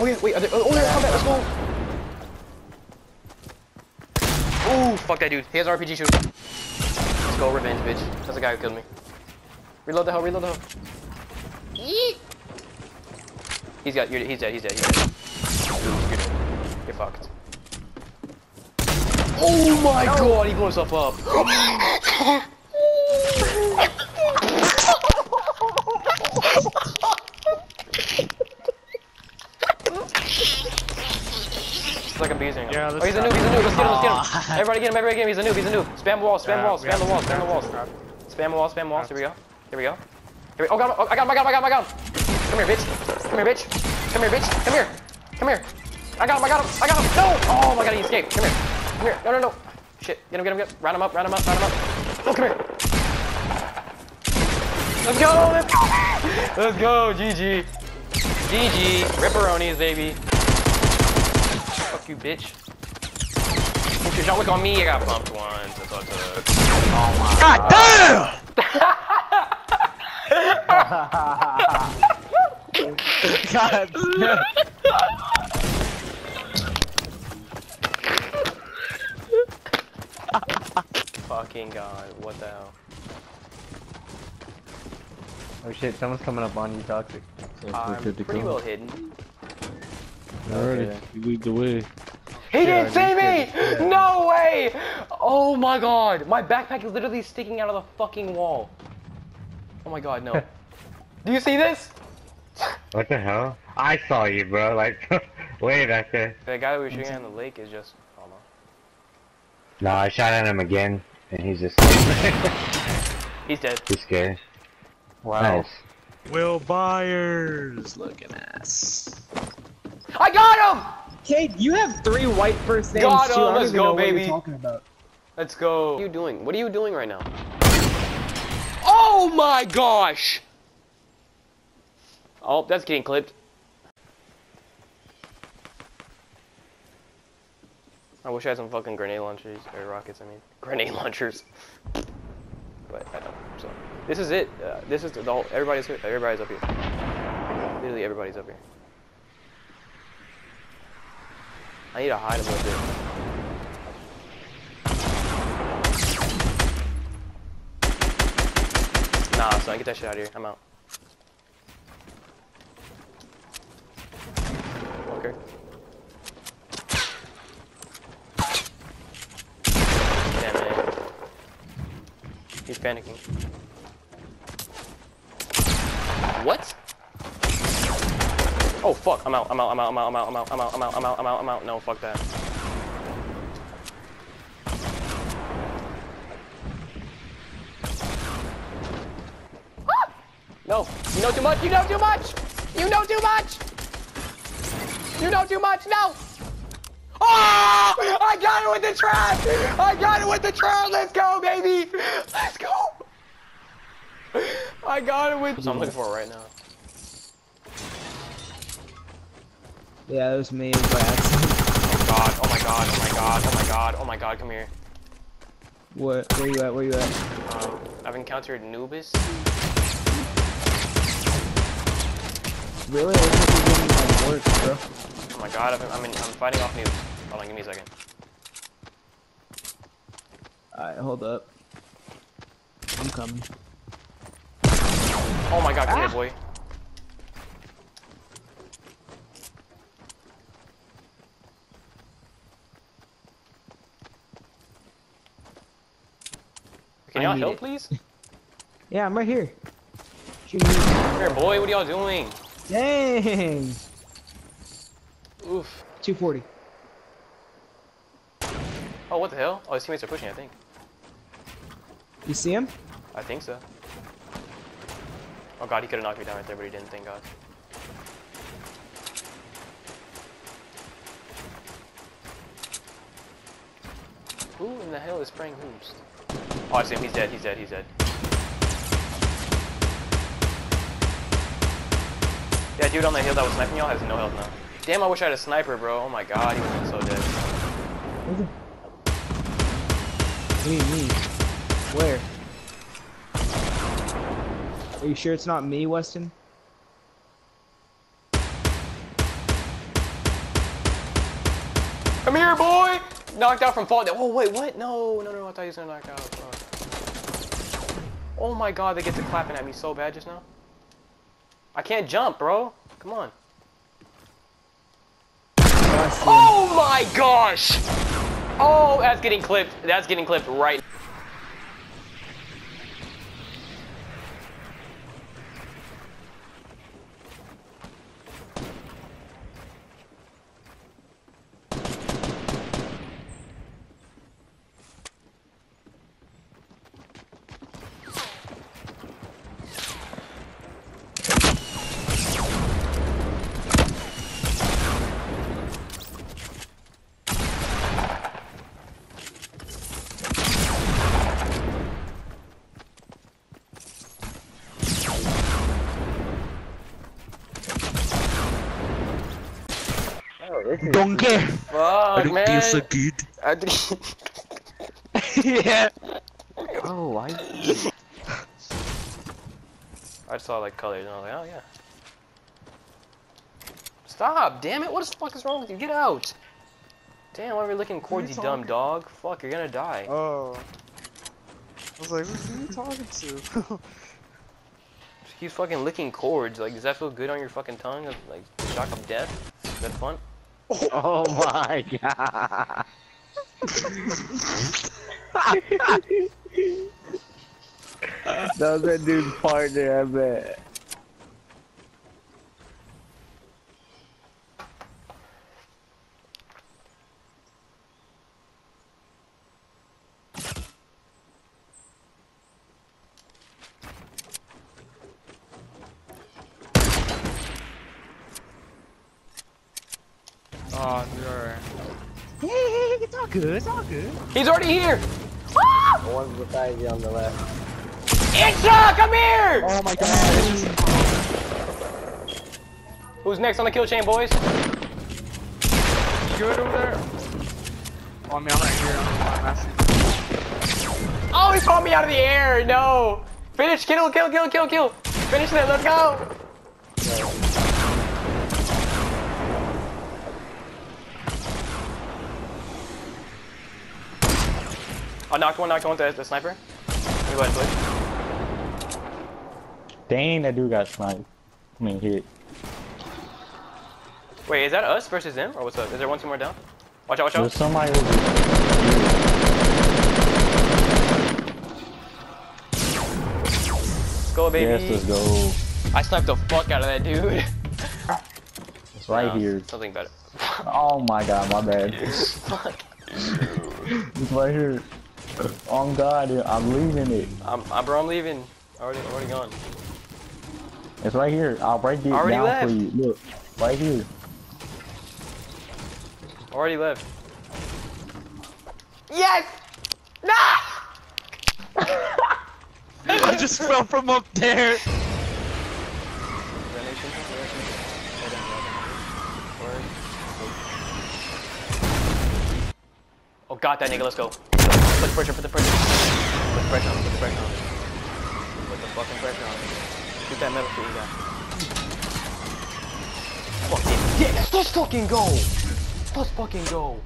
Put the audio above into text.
Oh yeah, wait, are they, oh, oh they're combat, let's go! Ooh, fuck that dude. He has RPG shoot. Let's go, revenge, bitch. That's the guy who killed me. Reload the hell, reload the hell. Yeet. He's got, you're, he's dead, he's dead, he's dead. You're, you're, you're fucked. Oh my god, he blew himself up. It's like abusing him. Yeah, oh, he's a noob, he's a noob. Let's get him, let's get him. Ah. Everybody get him, everybody get him. He's a noob, he's a noob. Spam the walls, spam the walls, spam the walls, spam the walls. Spam the walls, spam the walls. Here we go. Here we go. Here we Oh, got him, oh, I got him, I got him, I got him, I got him. Come here, bitch. Come here, bitch. Come here, bitch. Come here. Come here. I got him, I got him, I got him. No! Oh my god, he escaped. Come here. Come here. No, no, no. Shit. Get him, get him, get him. Round him up, round him up, round him up. Oh, come here. Let's go, let's go. Let's go, GG. GG. Ripperonis, baby. Fuck you, bitch. Don't look on me, I got bumped once. That's all it took. God damn! God damn. Fucking god, what the hell? Oh shit, someone's coming up on you, Toxic. I'm pretty well hidden. Alright, Okay. you lead the way. He didn't see me! yeah. No way! Oh my god! My backpack is literally sticking out of the fucking wall. Oh my god, no. Do you see this? What the hell? I saw you, bro. Like, way back there. The guy that we were shooting at in the lake is just. Oh no. No, I shot at him again, and he's just He's dead. he's scared. Wow. Nice. Will Byers, looking ass. I got him! Kate, you have three white first names Got too. him, let's go, baby. talking about. Let's go. What are you doing? What are you doing right now? Oh my gosh! Oh, that's getting clipped. I wish I had some fucking grenade launchers, or rockets, I mean. Grenade launchers. But I don't, so. This is it. Uh, this is the whole, everybody's here. Everybody's up here. Literally everybody's up here. I need to hide a little bit. Nah, so I get that shit out of here. I'm out. Okay. Damn it. He's panicking. What? Oh fuck, I'm out, I'm out, I'm out, I'm out, I'm out, I'm out, I'm out, I'm out, I'm out, I'm out, I'm out. No, fuck that. No, you know too much, you know too much! You know too much! You know too much, no! Oh! I got it with the trap! I got it with the trap! Let's go, baby! Let's go! I got it with. I'm looking for it right now. Yeah, that was me. It was by accident. Oh god, oh my god, oh my god, oh my god, oh my god, come here. What? Where you at? Where you at? Um, I've encountered Nubis. Really? I think you're doing my work, bro. Oh my god, I'm, I'm, in, I'm fighting off Nubis. Hold on, give me a second. Alright, hold up. I'm coming. Oh my god, come here, boy. Can y'all help, it. please? Yeah, I'm right here. Shoot. Come here, boy. What are y'all doing? Dang! Oof. 240. Oh, what the hell? Oh, his teammates are pushing, I think. You see him? I think so. Oh god, he could have knocked me down right there, but he didn't, thank god. Who in the hell is spraying hoops? Oh, I see him. He's dead. He's dead. He's dead. Yeah, dude on the hill that was sniping y'all has no health now. Damn, I wish I had a sniper, bro. Oh my god, he been so dead. You mean? Where? Are you sure it's not me, Weston? Come here, boy! Knocked out from fall. Oh, wait, what? No, no, no, I thought he was gonna knock out. Oh. oh my god, they get to clapping at me so bad just now. I can't jump, bro. Come on. Oh my gosh! Oh, that's getting clipped. That's getting clipped right. Don't care. Fuck, man. good. I do- yeah. Oh, I. I saw like colors and I was like, oh yeah. Stop, damn it, what the fuck is wrong with you? Get out! Damn, why are we looking cords, you dumb dog? Fuck, you're gonna die. Oh. I was like, who are you talking to? Just keep fucking licking cords. Like, does that feel good on your fucking tongue? Like, shock of death? Is that fun? Oh my god. that was that dude's partner, I bet. Oh, you're Hey, it's all good, it's all good. He's already here! One's beside you on the left. Itcha, come here! Oh my god. Who's next on the kill chain, boys? You good over there? Oh, I mean, I'm right here. I'm, I'm. Oh, he caught me out of the air! No! Finish, kill, kill, kill, kill, kill! Finish it, let's go! I knocked one, knocked one, the, the sniper. Let me go ahead and push. Dang, that dude got sniped. I mean, hit. Wait, is that us versus them? Or what's up? Is there one, two more down? Watch out, watch There's out. somebody over here. Let's go, baby. Yes, let's go. I sniped the fuck out of that dude. It's right No, here. Something better. Oh my god, my bad. Fuck. It's right here. Oh god, I'm leaving it. I'm, I'm, bro, I'm leaving. Already, already gone. It's right here. I'll break it Already down left. for you. Look, right here. Already left. Yes! Nah! I just fell from up there. Oh god, that nigga, let's go. Put the pressure, put the pressure. Put the pressure on, put the pressure on. Put the fucking pressure on. Shoot that metal shit you got. Fucking dick! Let's fucking go! Let's fucking go!